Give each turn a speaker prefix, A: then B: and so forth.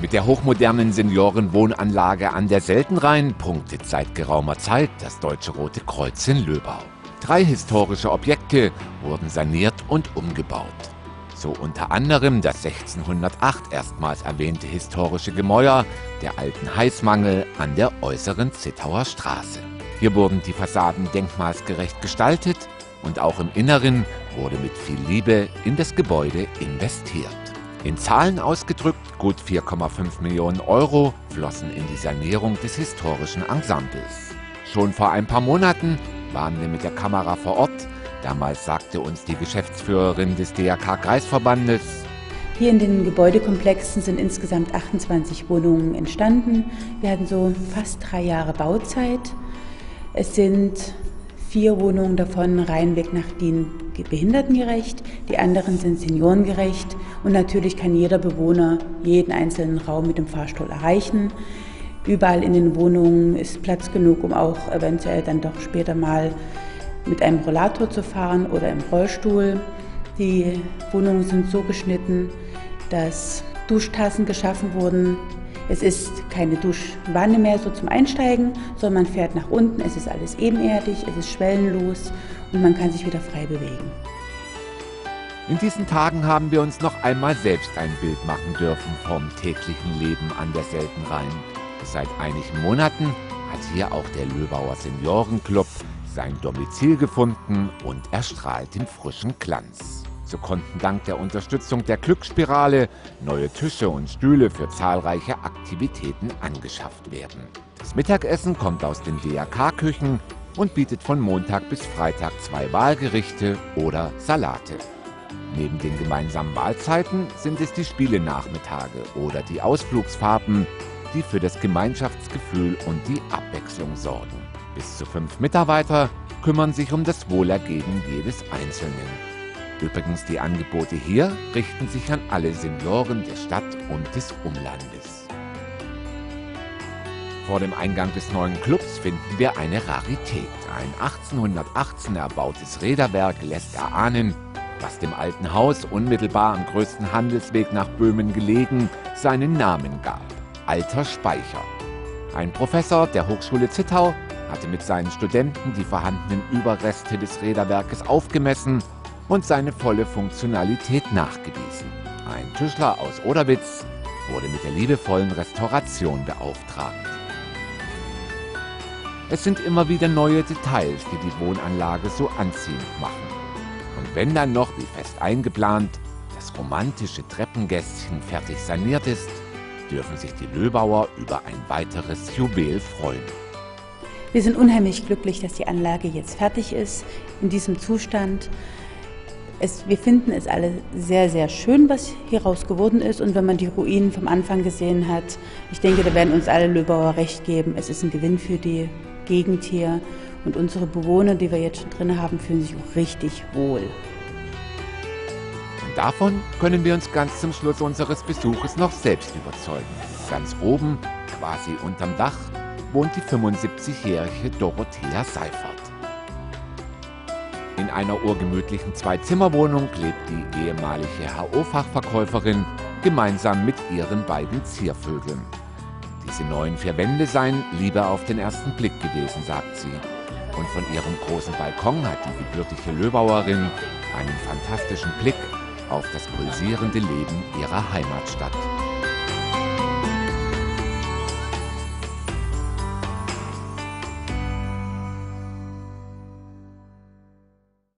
A: Mit der hochmodernen Seniorenwohnanlage an der Seltenrhein punktet seit geraumer Zeit das Deutsche Rote Kreuz in Löbau. Drei historische Objekte wurden saniert und umgebaut. So unter anderem das 1608 erstmals erwähnte historische Gemäuer der alten Heißmangel an der äußeren Zittauer Straße. Hier wurden die Fassaden denkmalsgerecht gestaltet und auch im Inneren wurde mit viel Liebe in das Gebäude investiert. In Zahlen ausgedrückt, gut 4,5 Millionen Euro flossen in die Sanierung des historischen Ensembles. Schon vor ein paar Monaten waren wir mit der Kamera vor Ort. Damals sagte uns die Geschäftsführerin des DRK-Kreisverbandes,
B: hier in den Gebäudekomplexen sind insgesamt 28 Wohnungen entstanden. Wir hatten so fast drei Jahre Bauzeit. Es sind vier Wohnungen davon reinweg nach DIN behindertengerecht, die anderen sind seniorengerecht und natürlich kann jeder Bewohner jeden einzelnen Raum mit dem Fahrstuhl erreichen. Überall in den Wohnungen ist Platz genug, um auch eventuell dann doch später mal mit einem Rollator zu fahren oder im Rollstuhl. Die Wohnungen sind so geschnitten, dass Duschtassen geschaffen wurden. Es ist keine Duschwanne mehr so zum Einsteigen, sondern man fährt nach unten. Es ist alles ebenerdig, es ist schwellenlos und man kann sich wieder frei bewegen.
A: In diesen Tagen haben wir uns noch einmal selbst ein Bild machen dürfen vom täglichen Leben an der Seltenrhein. Seit einigen Monaten hat hier auch der Löbauer Seniorenclub sein Domizil gefunden und erstrahlt in frischen Glanz. So konnten dank der Unterstützung der Glücksspirale neue Tische und Stühle für zahlreiche Aktivitäten angeschafft werden. Das Mittagessen kommt aus den DRK-Küchen und bietet von Montag bis Freitag zwei Wahlgerichte oder Salate. Neben den gemeinsamen Mahlzeiten sind es die Spielenachmittage oder die Ausflugsfahrten, die für das Gemeinschaftsgefühl und die Abwechslung sorgen. Bis zu fünf Mitarbeiter kümmern sich um das Wohlergehen jedes Einzelnen. Übrigens, die Angebote hier richten sich an alle Senioren der Stadt und des Umlandes. Vor dem Eingang des neuen Clubs finden wir eine Rarität. Ein 1818 erbautes Räderwerk lässt erahnen, was dem alten Haus unmittelbar am größten Handelsweg nach Böhmen gelegen seinen Namen gab. Alter Speicher. Ein Professor der Hochschule Zittau hatte mit seinen Studenten die vorhandenen Überreste des Räderwerkes aufgemessen und seine volle Funktionalität nachgewiesen. Ein Tischler aus Oderwitz wurde mit der liebevollen Restauration beauftragt. Es sind immer wieder neue Details, die die Wohnanlage so anziehend machen. Und wenn dann noch, wie fest eingeplant, das romantische Treppengästchen fertig saniert ist, dürfen sich die Löbauer über ein weiteres Juwel freuen.
B: Wir sind unheimlich glücklich, dass die Anlage jetzt fertig ist, in diesem Zustand. Es, wir finden es alle sehr, sehr schön, was hieraus geworden ist. Und wenn man die Ruinen vom Anfang gesehen hat, ich denke, da werden uns alle Löbauer recht geben. Es ist ein Gewinn für die Gegend hier. Und unsere Bewohner, die wir jetzt schon drin haben, fühlen sich auch richtig wohl.
A: Davon können wir uns ganz zum Schluss unseres Besuches noch selbst überzeugen. Ganz oben, quasi unterm Dach, wohnt die 75-jährige Dorothea Seifert. In einer urgemütlichen Zwei-Zimmer-Wohnung lebt die ehemalige HO-Fachverkäuferin gemeinsam mit ihren beiden Ziervögeln. Diese neuen vier Wände seien Liebe auf den ersten Blick gewesen, sagt sie. Und von ihrem großen Balkon hat die gebürtige Löbauerin einen fantastischen Blick auf das pulsierende Leben ihrer Heimatstadt.